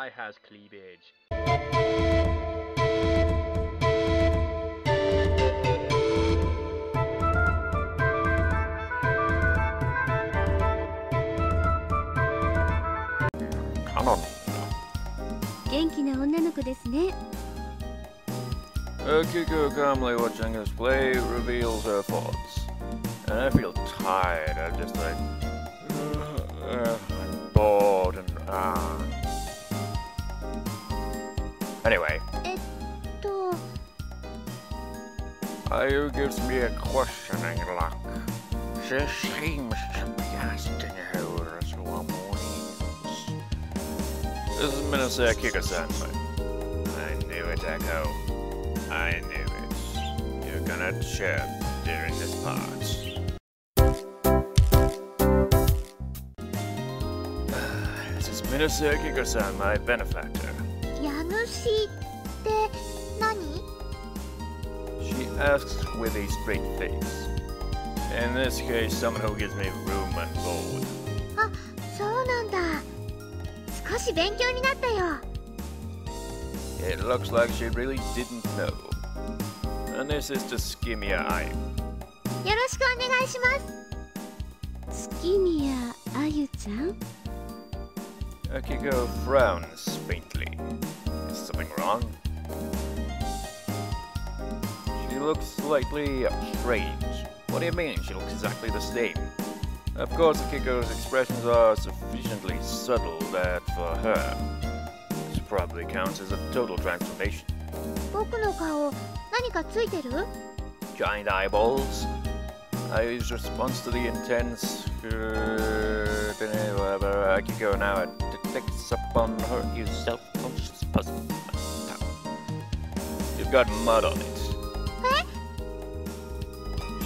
eye has cleavage. Akiko calmly watching us play reveals her thoughts. And I feel tired, I'm just like... Uh, uh, bored and... Ah. Uh. Anyway. Ayu gives me a questioning look. She seems to be asking who this woman is. This is Minase Akiko-san, I knew it, Echo. I knew it. You're gonna chirp during this part. this is Minase Akiko-san, my benefactor. 家主って何 She asks with a straight face. In this case, someone who gives me room and board. あそうなんだ少し勉強になったよ It looks like she really didn't know. And this is to Skimia Ayu. よろしくお願いします月宮あゆちゃん Akiko frowns faintly. something wrong? She looks slightly strange. What do you mean she looks exactly the same? Of course, Akiko's expressions are sufficiently subtle that for her, this probably counts as a total transformation. Giant eyeballs? Ayu's response to the intense uh, Akiko now detects upon her herself puzzle. You've got mud on it.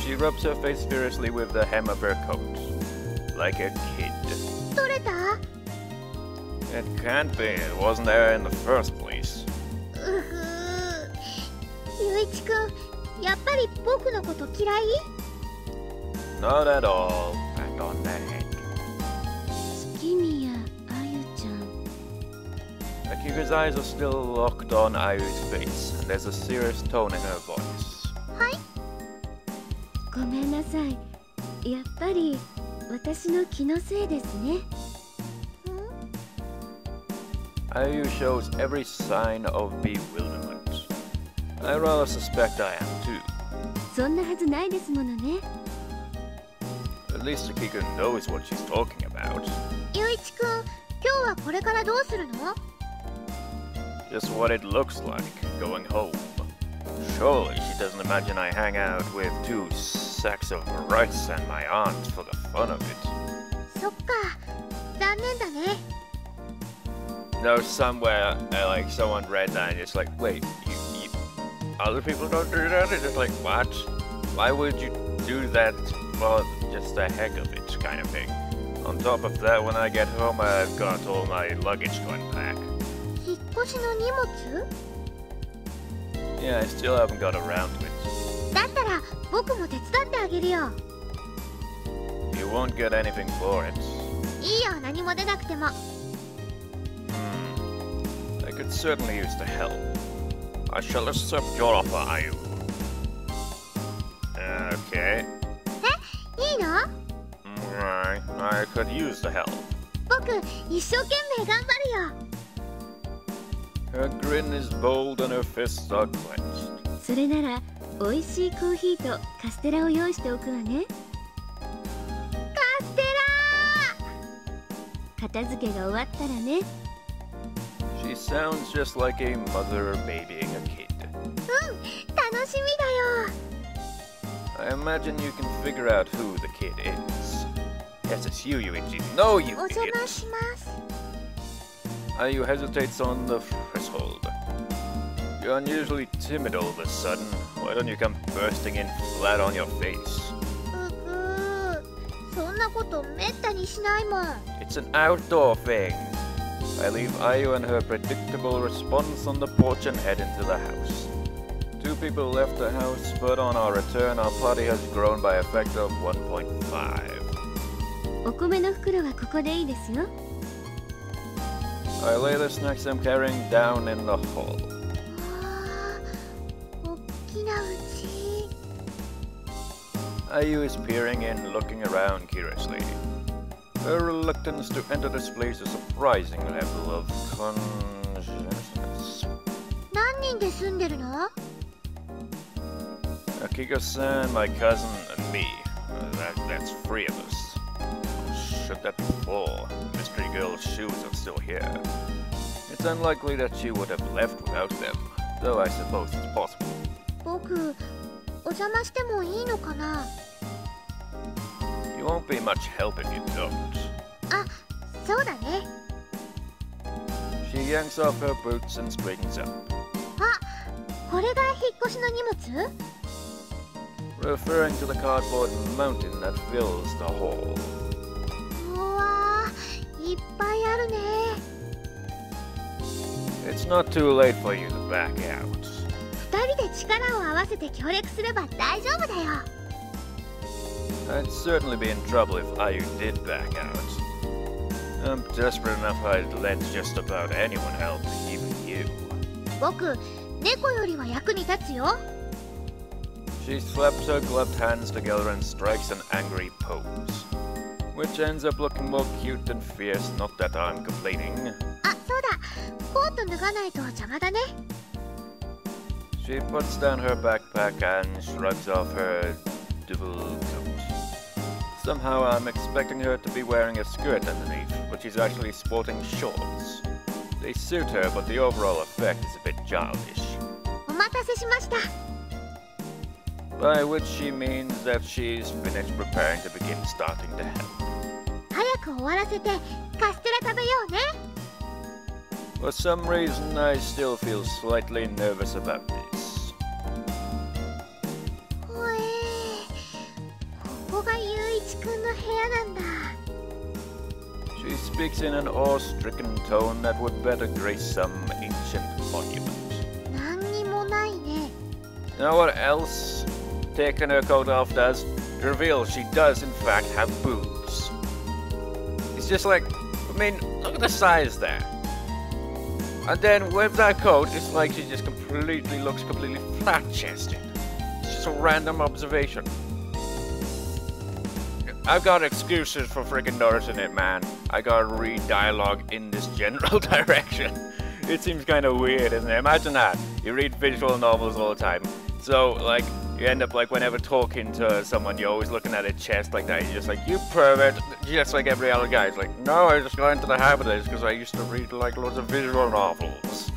She rubs her face furiously with the hem of her coat, like a kid. 取れた It can't be. It wasn't there in the first place. うふゆういちくんやっぱり僕のこと嫌い Not at all. Pat on the head. ん Akiko's eyes are still locked on Ayu's face, and there's a serious tone in her voice. はいごめんなさいやっぱり私の気のせいですね Ayu shows every sign of bewilderment. I rather suspect I am too. そんなはずないですものね At least Akiko knows what she's talking about. ゆういちくん今日はこれからどうするの Just what it looks like going home. Surely she doesn't imagine I hang out with two sacks of rice and my aunt for the fun of it. そっか残念だね No, somewhere uh, like someone read that and it's like, wait, you, you, other people don't do that? It's just like, what? Why would you do that for just the heck of it, kind of thing? On top of that, when I get home, I've got all my luggage to unpack. しの荷物 Yeah, I still haven't got around to it. だったら僕も手伝ってあげるよ You won't get anything for it. いいよ何も出なくても Hmm. I could certainly use the help. I shall accept your offer, Ayu. Okay. いいの Right. I could use the help. 僕一生懸命頑張るよ Her grin is bold and her fists are clenched. それなら、美味しいコーヒーとカステラを用意しておくわね。カステラ片付けが終わったらね。She sounds just like a mother babying a kid. うん、楽しみだよ。I imagine you can figure out who the kid is. Yes, it's you, you idiot. No, you idiot. Ayu hesitates on the threshold. You're unusually timid all of a sudden. Why don't you come bursting in flat on your face? うぐーそんなことめったにしないもん It's an outdoor thing. I leave Ayu and her predictable response on the porch and head into the house. Two people left the house, but on our return, our party has grown by a factor of 1.5. お米の袋はここでいいですよ I lay the snacks I'm carrying down in the hole. Ayu is peering in, looking around curiously. Her reluctance to enter this place is a surprising level of consciousness. Akiko-san, my cousin, and me. That, that's three of us Should that be four, the mystery girl's shoes are still here. It's unlikely that she would have left without them, though I suppose it's possible. 僕お邪魔してもいいのかな You won't be much help if you don't. あそうだね She yanks off her boots and straightens up. あこれが引っ越しの荷物 referring to the cardboard mountain that fills the hall. うわーいっぱいあるね It's not too late for you to back out. 二人で力を合わせて協力すれば大丈夫だよ I'd certainly be in trouble if Ayu did back out. I'm desperate enough I'd let just about anyone help, even you. 僕猫よりは役に立つよ She slaps her gloved hands together and strikes an angry pose, which ends up looking more cute than fierce, not that I'm complaining. Ah, She puts down her backpack and shrugs off her dual coat. Somehow I'm expecting her to be wearing a skirt underneath, but she's actually sporting shorts. They suit her, but the overall effect is a bit childish. By which she means that she's finished preparing to begin starting to help. 早く終わらせてカステラ食べようね For some reason, I still feel slightly nervous about this. ほえーここがゆういちくんの部屋なんだ She speaks in an awe-stricken tone that would better grace some ancient monument. 何にもないね You know what else taking her coat off does? It reveals she does in fact have boobs. just like, I mean, look at the size there. And then with that coat, it's like she just completely looks completely flat-chested. It's just a random observation. I've got excuses for freaking noticing it, man. I gotta read dialogue in this general direction. It seems kind of weird, isn't it? Imagine that. You read visual novels all the time. So, like, you end up, like, whenever talking to someone, you're always looking at a chest like that. You're just like, you pervert, just like every other guy. It's like, no, I just got into the habit of this because I used to read, like, loads of visual novels.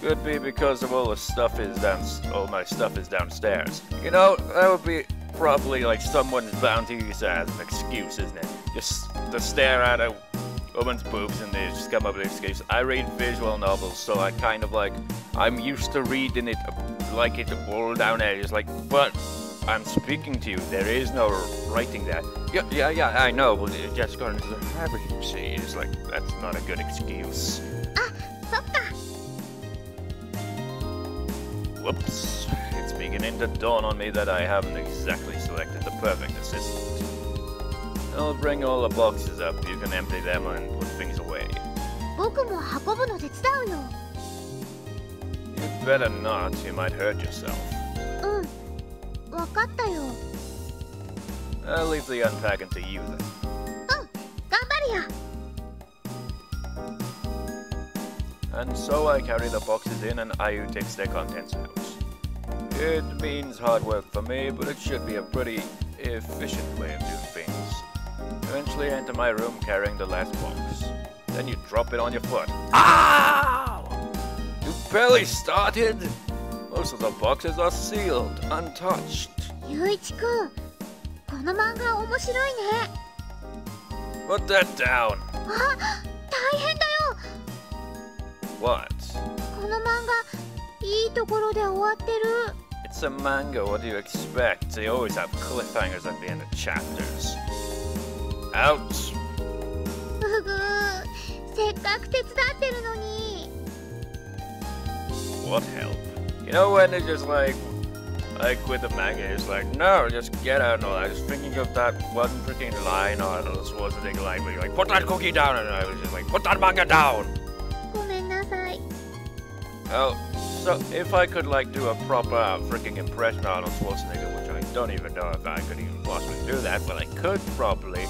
Could be because of all the stuff is down, all my stuff is downstairs. You know, that would be probably like someone's bound to use that as an excuse, isn't it? Just to stare at a woman's boobs and they just come up with excuses. I read visual novels, so I kind of like, I'm used to reading it like it all down there. It's like, but I'm speaking to you. There is no writing that. Yeah, yeah, yeah, I know. Well, it just got into the habit, you see. It's like, that's not a good excuse. Ah, Whoops. It's beginning to dawn on me that I haven't exactly selected the perfect assistant. I'll bring all the boxes up. You can empty them and put things away. You'd better not. You might hurt yourself. I'll leave the unpacking to you then. And so I carry the boxes in and Ayu takes their contents out. It means hard work for me, but it should be a pretty efficient way of doing things. Eventually enter my room carrying the last box. Then you drop it on your foot. Ow! You barely started! Most of the boxes are sealed, untouched. Yuichi-kun, this manga Put that down. What? It's a manga, what do you expect? They always have cliffhangers at the end of chapters. Out! ふぐせっかく手伝ってるのに What help? You know when it's just like, Like with the manga, it's like, no, just get out. No, I was thinking of that one freaking line on Schwarzenegger line where you're like, put that cookie down, and I was just like, put that manga down. ごめんなさい Oh, so if I could like do a proper freaking impression on Arnold Schwarzenegger, which I don't even know if I could even possibly do that, but I could probably.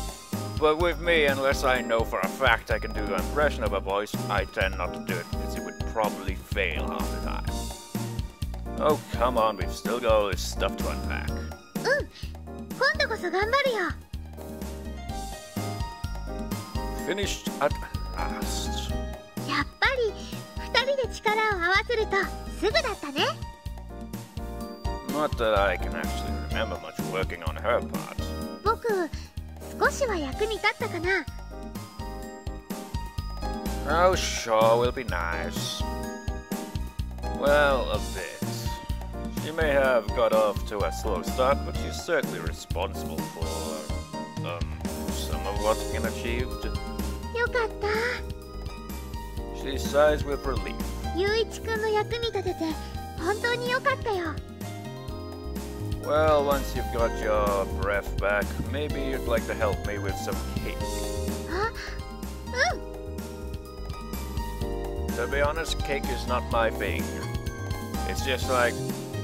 But with me, unless I know for a fact I can do an impression of a voice, I tend not to do it because it would probably fail half the time. Oh, come on, we've still got all this stuff to unpack. うん今度こそ頑張るよ Finished at last. やっぱり2人で力を合わせるとすぐだったね Not that I can actually remember much working on her part. 僕 少しは役に立ったかな Oh, sure, will be nice. Well, a bit. She may have got off to a slow start, but she's certainly responsible for, um, some of what's been achieved. よかった She sighs with relief. ゆういちくんの役に立てて本当によかったよ Well, once you've got your breath back, maybe you'd like to help me with some cake. To be honest, cake is not my thing. It's just like,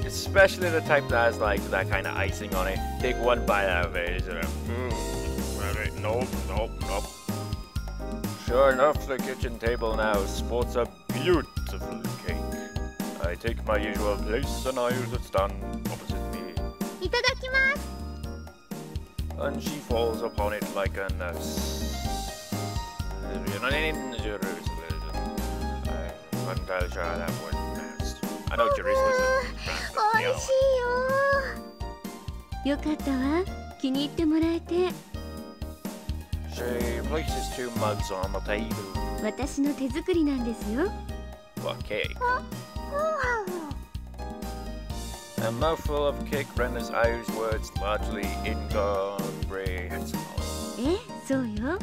especially the type that has like that kind of icing on it. Take one bite out of it, it's like, mm, nope, nope, nope. Sure enough, the kitchen table now sports a beautiful cake. I take my usual place and I use a stand. いただきます And she falls upon it like a nurse. I'm entirely sure how that word is pronounced. I know Jerusalem's a France, but 美味し.いよよかったわ気に入ってもらえて She places two mugs on the table. 私の手作りなんですよ What cake? ご飯を A mouthful of cake renders Ayu's words largely incomprehensible. えそうよ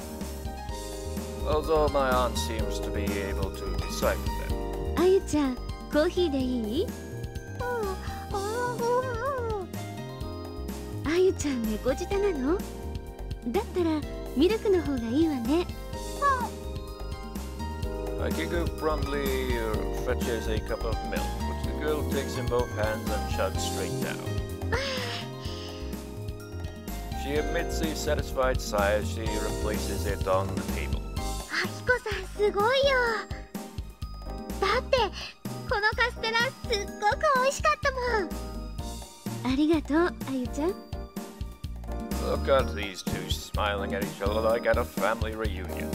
Although my aunt seems to be able to decipher them. あゆちゃんコーヒーでいいあゆちゃん猫舌なのだったらミルクの方がいいわね Akigu promptly uh, fetches a cup of milk, which the girl takes in both hands and chugs straight down. She emits a satisfied sigh as she replaces it on the table. あきこさんすごいよだってこのカステラすっごく美味しかったもんありがとうあゆちゃん Look at these two smiling at each other like at a family reunion.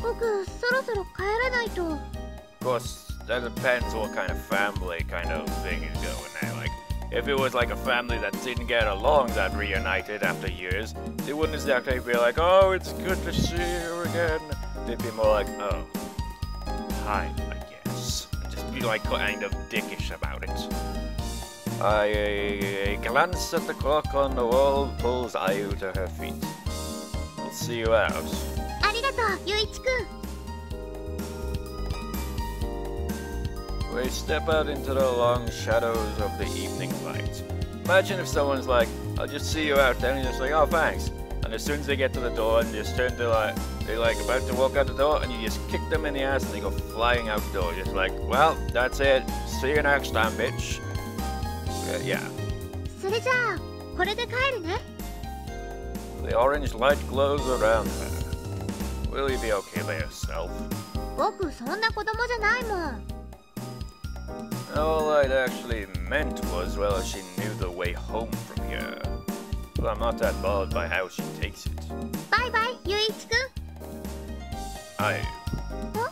僕そろそろ帰らないと Of course, that depends what kind of family kind of thing is going there. Like, if it was like a family that didn't get along that reunited after years, they wouldn't exactly be like, oh, it's good to see you again. They'd be more like, oh, hi, I guess. And just be like kind of dickish about it. I uh, glance at the clock on the wall, pulls Ayu to her feet. We'll see you out. ありがとうゆういちくん We step out into the long shadows of the evening light. Imagine if someone's like, I'll just see you out there, and you're just like, oh, thanks. And as soon as they get to the door and just turn to like, they're like about to walk out the door, and you just kick them in the ass and they go flying out the door. Just like, well, that's it. See you next time, bitch. Uh, yeah. それじゃあこれで帰るね The orange light glows around her. Will you be okay by yourself? 僕そんな子供じゃないもん all I'd actually meant was whether she knew the way home from here. But I'm not that bothered by how she takes it. Bye-bye, Yuichi-kun. I... Huh?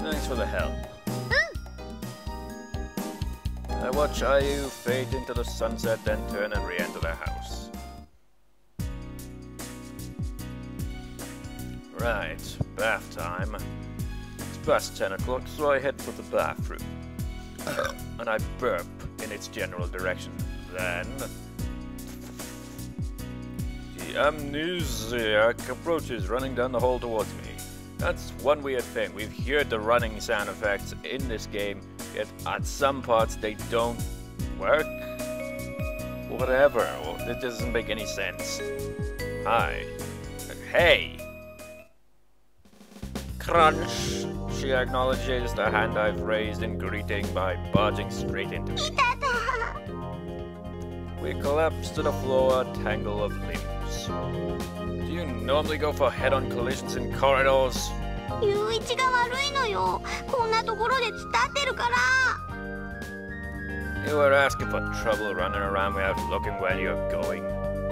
Thanks for the help. I watch Ayu fade into the sunset, then turn and re-enter the house. Right, bath time. Past 10 o'clock, so I head for the bathroom. and I burp in its general direction. Then... The amnesiac approaches, running down the hall towards me. That's one weird thing. We've heard the running sound effects in this game Yet at some parts they don't work. Whatever. Well, it doesn't make any sense. Hi. Hey! Crunch! She acknowledges the hand I've raised in greeting by barging straight into me. いただ We collapse to the floor, a tangle of limbs. Do you normally go for head-on collisions in corridors? ゆういちが悪いのよこんなところで伝ってるから You were asking for trouble running around without looking where you're going.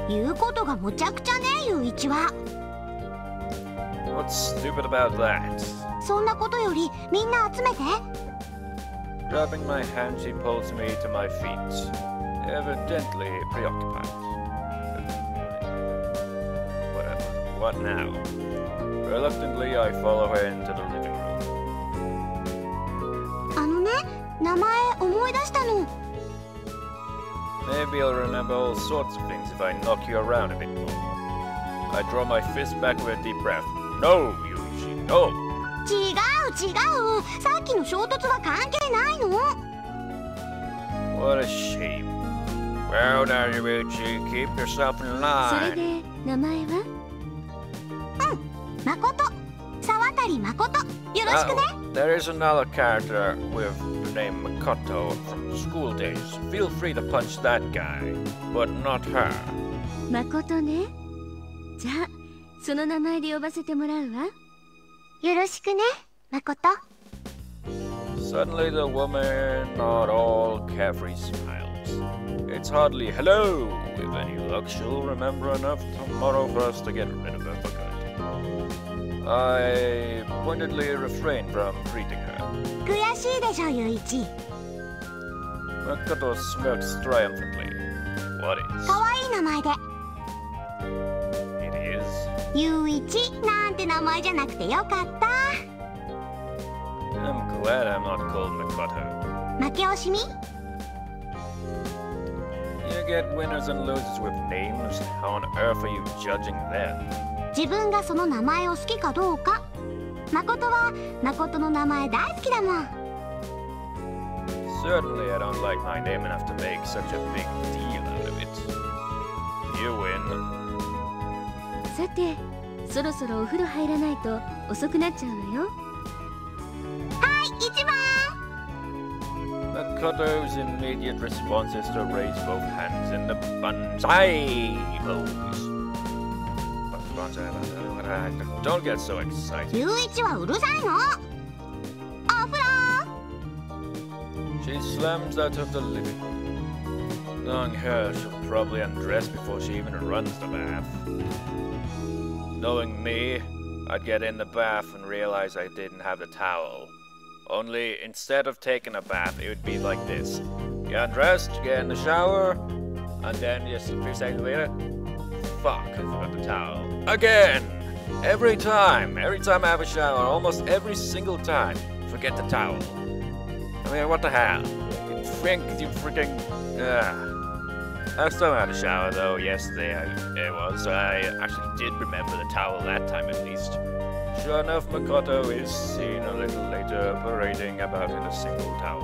言うことがむちゃくちゃねゆういちは What's stupid about that? そんなことよりみんな集めて Dropping my hand, she pulls me to my feet, evidently preoccupied. Whatever. What now? Reluctantly, I follow her into the living room. あのね名前思い出したの Maybe I'll remember all sorts of things if I knock you around a bit more. I draw my fist back with a deep breath. No, Yuichi, no! 違う違うさっきの衝突は関係ないの What a shame. Well now, Yuichi, keep yourself in それ line. で名前は誠沢渡誠よろしくね Uh, there is another character with the name Makoto from school days. Feel free to punch that guy, but not her. 誠ねじゃあ その名前で呼ばせてもらうわよろしくね誠 Suddenly, the woman not all carefree smiles. It's hardly hello. With any luck, she'll remember enough tomorrow for us to get rid of her for good. I pointedly refrain from greeting her. 悔しいでしょゆういち Makoto smirks triumphantly. What is? かわいい名前で.ゆういちなんて名前じゃなくてよかった I'm glad I'm not called Makoto. 負け惜しみ You get winners and losers with names. How on earth are you judging them? 自分がその名前を好きかどうか誠は誠の名前大好きだもん Certainly, I don't like my name enough to make such a big deal out of it. You win. さてそろそろお風呂入らないと遅くなっちゃうのよはい一番 Makoto's immediate response is to raise both hands in the banzai pose. Don't get so excited. She slams out of the living room. Knowing her, she'll probably undress before she even runs the bath. Knowing me, I'd get in the bath and realize I didn't have the towel. Only instead of taking a bath, it would be like this. You undressed, get in the shower, and then just a few seconds later, fuck, I forgot the towel. Again! Every time, every time I have a shower, almost every single time, forget the towel. I mean, what the hell? You think you freaking. Uh. I still had a shower though yesterday, it was. I actually did remember the towel that time at least. Sure enough, Makoto is seen a little later parading about in a single towel.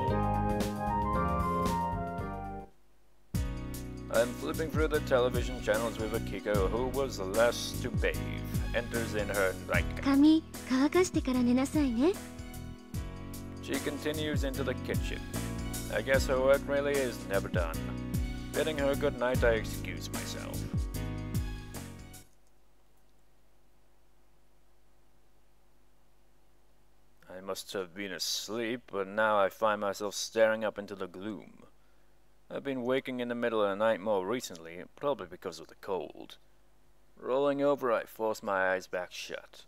I'm flipping through the television channels with Akiko, who was the last to bathe. Enters in her like. She continues into the kitchen. I guess her work really is never done. Bidding her good night, I excuse myself. I must have been asleep, but now I find myself staring up into the gloom. I've been waking in the middle of the night more recently, probably because of the cold. Rolling over, I force my eyes back shut.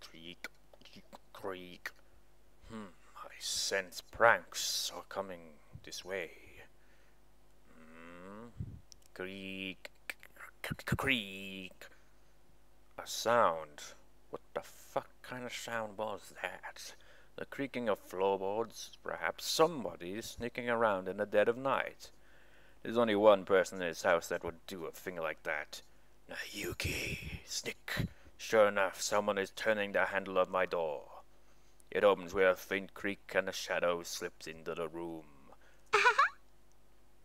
Creak, creak. Hmm, I sense pranks are coming this way. Hmm. Creak, creak. A sound. What the fuck kind of sound was that? The creaking of floorboards? Perhaps somebody is sneaking around in the dead of night. There's only one person in this house that would do a thing like that. Nayuki. Snick. Sure enough, someone is turning the handle of my door. It opens with a faint creak and a shadow slips into the room. Uh-huh.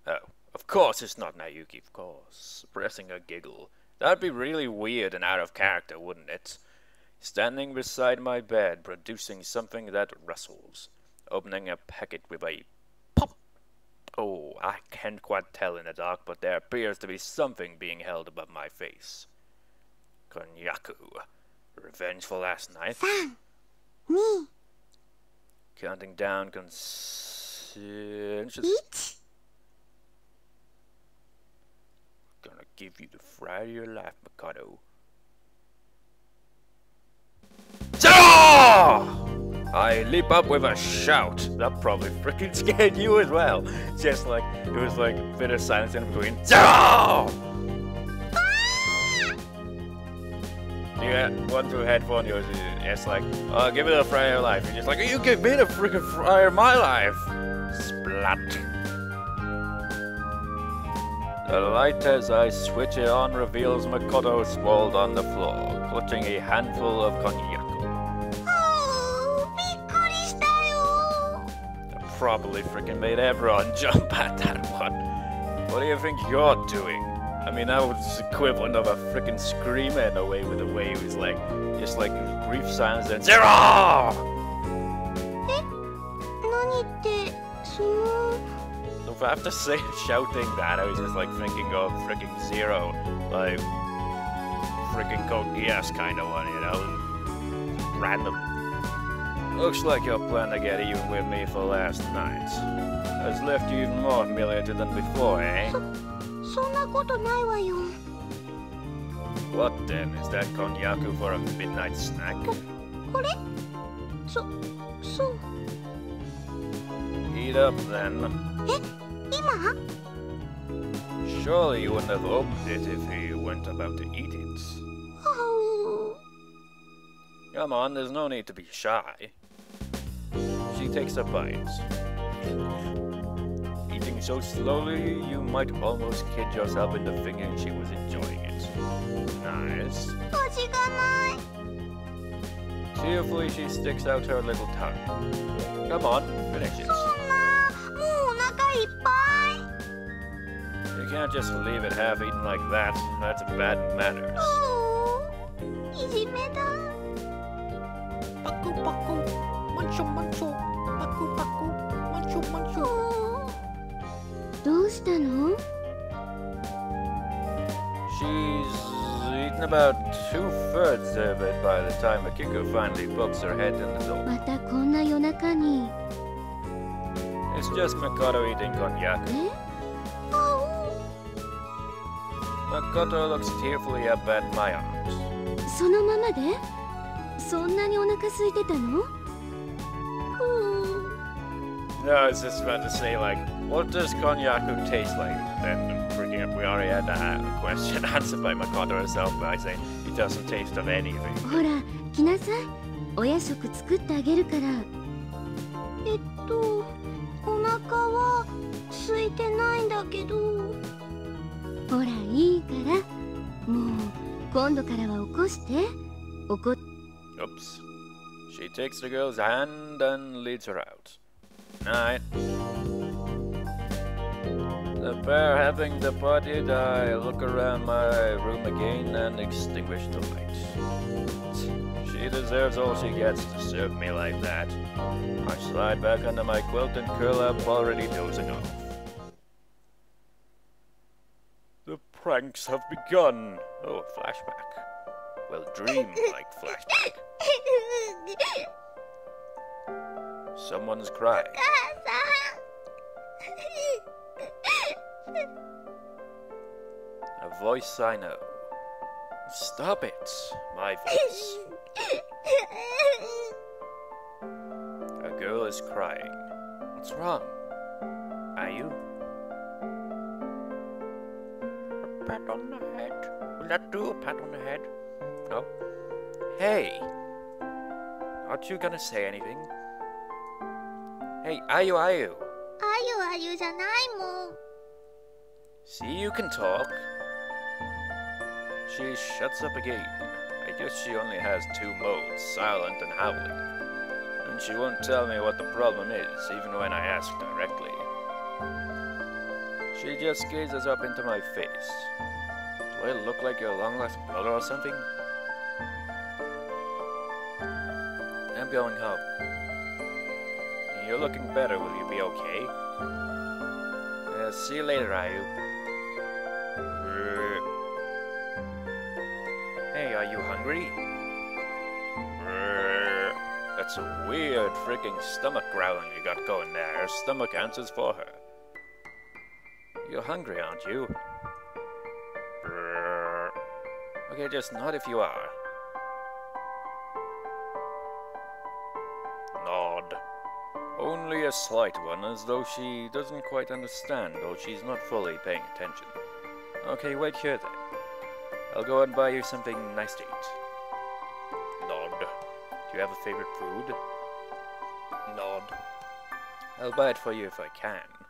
oh, of course it's not Nayuki, of course. Suppressing a giggle. That'd be really weird and out of character, wouldn't it? Standing beside my bed, producing something that rustles. Opening a packet with a pop. Oh, I can't quite tell in the dark, but there appears to be something being held above my face. Konyaku. Revengeful last night. Me. Counting down conscientious. Ich. Gonna give you the fright of your life, Mikado. I leap up with a shout. That probably freaking scared you as well. Just like it was like a bit of silence in between. You had one through headphone, yours it's like, oh, give me the fry of your life. You're just like, you give me the freaking fry of my life blood. The light as I switch it on reveals Makoto sprawled on the floor, clutching a handful of konyaku. Oh, I probably freaking made everyone jump at that one. What do you think you're doing? I mean, that was equivalent of a freaking screamer in a way with the way it was like, just like brief silence and zero! Eh? 何ってその So if I have to say shouting that, I was just like thinking of freaking zero, like freaking code yes kind of one, you know, random. Looks like you're planning to get even with me for last night. Has left you even more humiliated than before, eh? そんなことないわよ What then? Is that konyaku for a midnight snack? これそ meet up then. Surely you wouldn't have opened it if he weren't about to eat it. Oh. Come on, there's no need to be shy. She takes a bite. Eating so slowly, you might almost kid yourself into thinking she was enjoying it. Nice. Tearfully, she sticks out her little tongue. Come on, finish it そんなもうお腹いっぱ You can't just leave it half eaten like that. That's bad manners. いおーいじめだ Paku paku, mancho mancho, paku paku, mancho mancho. おーどうしたの She's eaten about two thirds of it by the time Akiko finally pokes her head in the door. またこんな夜中に it's just Makoto eating konyaku. Makoto looks tearfully up at my arms. So, No, I was just about to say, like, what does konyaku taste like? Then, bringing up, we already had that question answered by Makoto herself by saying it doesn't taste of anything. ほら、来なさい。お夜食作ってあげるから。えっと。空いてないんだけどほらいいからもう今度からは起こして怒っ Oops. She takes the girl's hand and leads her out. Night. The pair having departed, I look around my room again and extinguish the light. She deserves all she gets to serve me like that. I slide back under my quilt and curl up, already dozing off. Pranks have begun. Oh, a flashback. Well, dream-like flashback. Someone's crying. A voice I know. Stop it. My voice. A girl is crying. What's wrong? Are you? pat on the head. Will that do? A pat on the head? No? Hey! Aren't you gonna say anything? Hey, Ayu Ayu! あゆあゆじゃないもん See, you can talk. She shuts up again. I guess she only has two modes, silent and howling. And she won't tell me what the problem is, even when I ask directly. She just gazes up into my face. Do I look like your long lost brother or something? I'm going home. You're looking better. Will you be okay? Uh, see you later, Ayu. Uh, Hey, are you hungry? Uh, That's a weird freaking stomach growling you got going there. Her stomach answers for her. You're hungry, aren't you? Okay, just nod if you are. Nod. Only a slight one, as though she doesn't quite understand or she's not fully paying attention. Okay, wait here then. I'll go and buy you something nice to eat. Nod. Do you have a favorite food? Nod. I'll buy it for you if I can.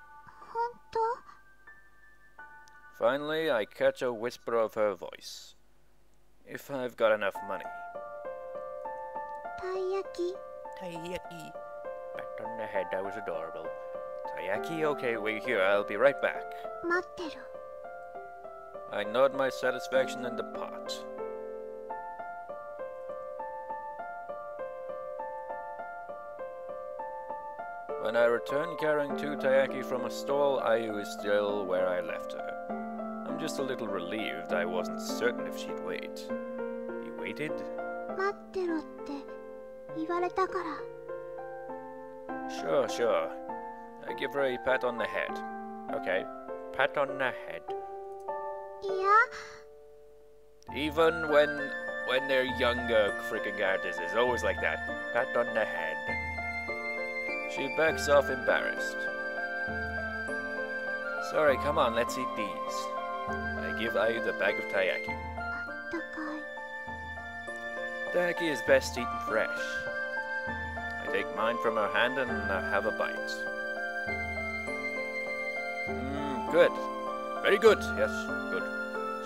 Finally, I catch a whisper of her voice. If I've got enough money. Taiyaki. Taiyaki. Pat on the head, that was adorable. Taiyaki, okay, wait here, I'll be right back. Matteru. I nod my satisfaction and depart. When I return carrying two taiyaki from a stall, Ayu is still where I left her. I'm just a little relieved I wasn't certain if she'd wait. You waited? Sure, sure. I give her a pat on the head. Okay, pat on the head. Yeah? Even when when they're younger freaking artists, it's always like that. Pat on the head. She backs off embarrassed. Sorry, come on, let's eat these. I give Ayu the bag of taiyaki. Taiyaki is best eaten fresh. I take mine from her hand and uh, have a bite. Mmm, good. Very good, yes, good.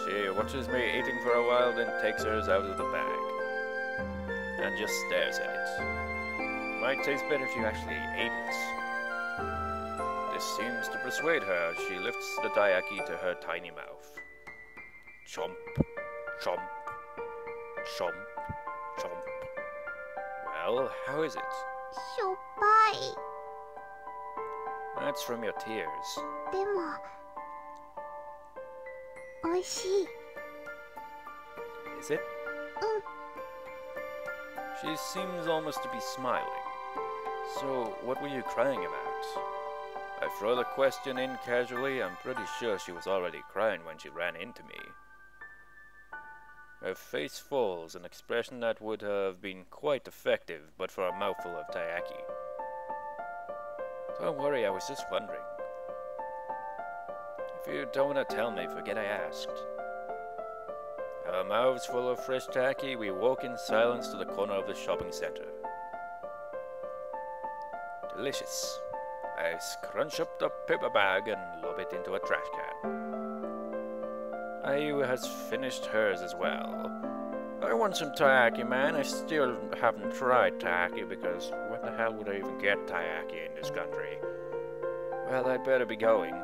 She watches me eating for a while, then takes hers out of the bag. And just stares at it. Might taste better if you actually ate it. This seems to persuade her. She lifts the taiyaki to her tiny mouth. Chomp, chomp, chomp, chomp. Well, how is it? しょっぱい That's from your tears. でも美味しい Is it? Mm. She seems almost to be smiling. So, what were you crying about? I throw the question in casually. I'm pretty sure she was already crying when she ran into me. Her face falls, an expression that would have been quite effective but for a mouthful of taiyaki. Don't worry, I was just wondering. If you don't want to tell me, forget I asked. Our mouths full of fresh taiyaki, we walk in silence to the corner of the shopping center. Delicious. I scrunch up the paper bag and lob it into a trash can. Ayu has finished hers as well. I want some taiyaki, man. I still haven't tried taiyaki because where the hell would I even get taiyaki in this country? Well, I'd better be going.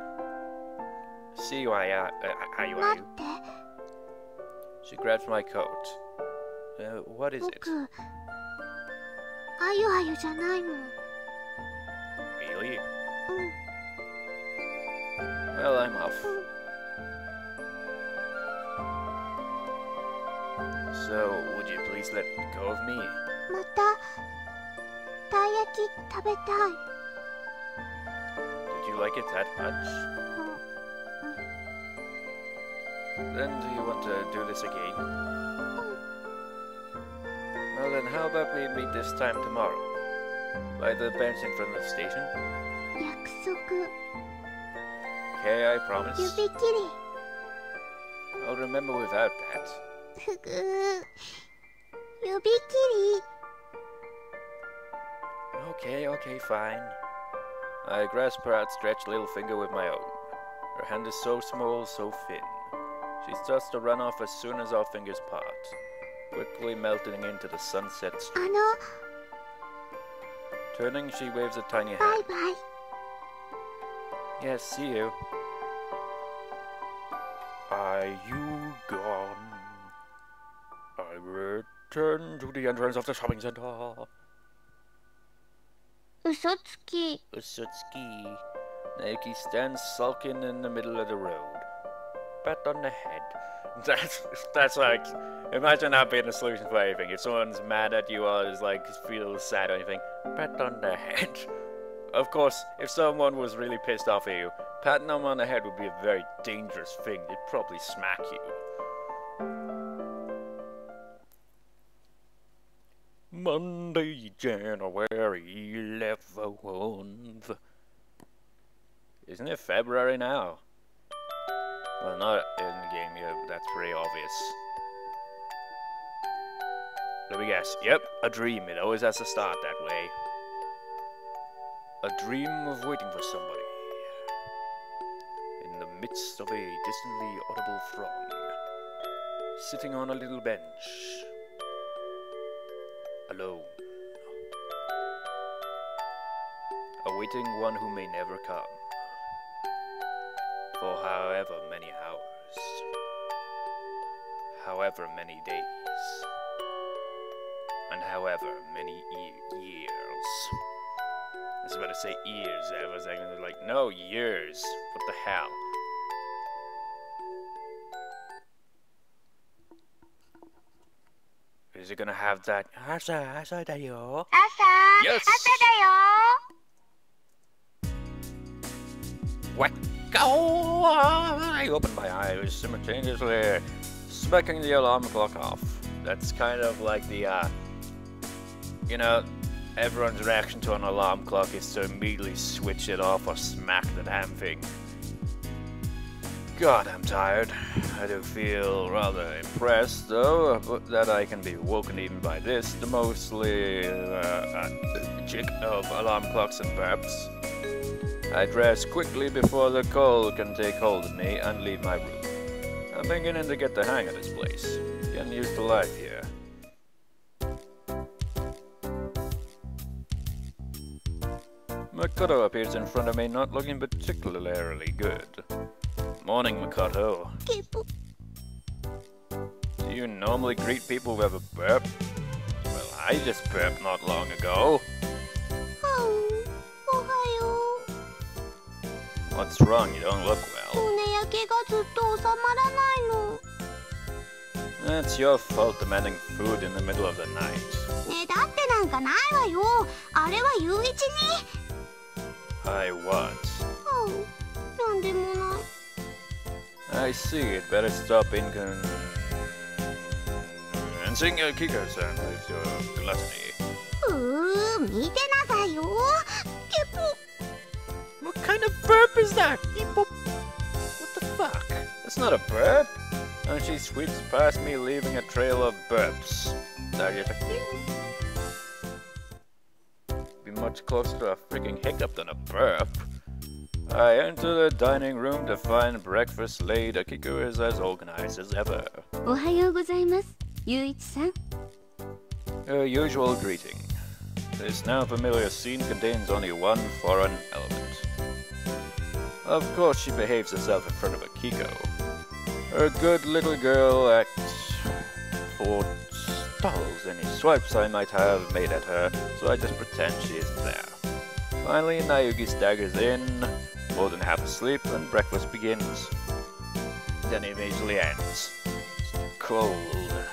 See you, Ayu. Uh, Ayu, 待 Ayu. って She grabs my coat. Uh, what is it? 僕あゆあゆじゃないもん Well, I'm off. So, would you please let go of me? またたい焼き食べたい Did you like it that much? うん Then do you want to do this again? うん Well, then how about we meet this time tomorrow? By the bench in front of the station? 約束 okay, I promise. You'll be kidding. I'll remember without that. You'll be kidding. Okay, okay, fine. I grasp her outstretched little finger with my own. Her hand is so small, so thin. She starts to run off as soon as our fingers part, quickly melting into the sunset street. Turning, she waves a tiny hand. Bye bye. Yes, see you you gone? I return to the entrance of the shopping center. Usutsuki. Usutsuki. Naoki stands sulking in the middle of the road. Pat on the head. That's that's like imagine that being a solution for anything. If someone's mad at you or is like feels sad or anything, pat on the head. Of course, if someone was really pissed off at you, patting them on the head would be a very dangerous thing. They'd probably smack you. Monday, January 11th. Isn't it February now? Well, not in the game but that's pretty obvious. Let me guess. Yep, a dream. It always has to start that way. A dream of waiting for somebody. In the midst of a distantly audible throng. Sitting on a little bench. Alone. Awaiting one who may never come for however many hours, however many days, and however many e- years. I was about to say ears. I was actually like, no, years. What the hell? Is it gonna have that? Asa, asa da yo. Asa, yes. asa da yo. What? Oh, I opened my eyes simultaneously, smacking the alarm clock off. That's kind of like the, uh, you know, everyone's reaction to an alarm clock is to immediately switch it off or smack the damn thing. God, I'm tired. I do feel rather impressed, though, that I can be woken even by this, the mostly uh, uh, of alarm clocks and burps. I dress quickly before the cold can take hold of me and leave my room. I'm beginning to get the hang of this place. Getting used to life here. Makoto appears in front of me, not looking particularly good. Morning, Makoto. ケポ Do you normally greet people with a burp? Well, I just burped not long ago. はおおはよ What's wrong? You don't look う well. 胸焼けがずっと収まらないの It's your fault demanding food in the middle of the night. ねだってなんかないわよあれは雄一に I what? はおなんでもない I see. It better stop inconveniencing your Kiko-san with your gluttony. うー見てなさいよケポ What kind of burp is that? What the fuck? That's not a burp. And she sweeps past me, leaving a trail of burps. Now you be much closer to a freaking hiccup than a burp. I enter the dining room to find breakfast laid. Akiko is as organized as ever. Ohayou gozaimasu, Yuichi-san. Her usual greeting. This now familiar scene contains only one foreign element. Of course she behaves herself in front of Akiko. Her good little girl acts for stalls any swipes I might have made at her, so I just pretend she isn't there. Finally, Nayuki staggers in, more than half asleep, and breakfast begins. Then it immediately ends. It's cold. Uh,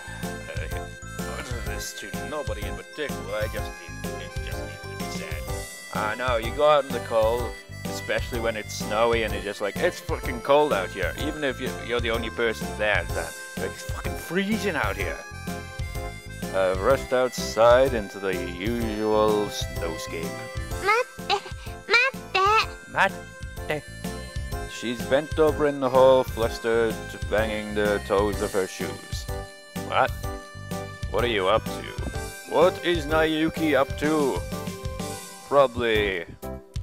Utter this to nobody in particular. I just need it just needs to be said. I know you go out in the cold, especially when it's snowy and it's just like it's fucking cold out here. Even if you're, the only person there, like it's fucking freezing out here. I've rushed outside into the usual snowscape. Matte, matte. Matte. She's bent over in the hall, flustered, banging the toes of her shoes. What? What are you up to? What is Nayuki up to? Probably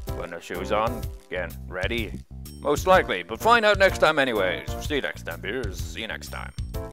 putting her shoes on, again. ready. Most likely, but find out next time anyways. See you next time, beers. See you next time.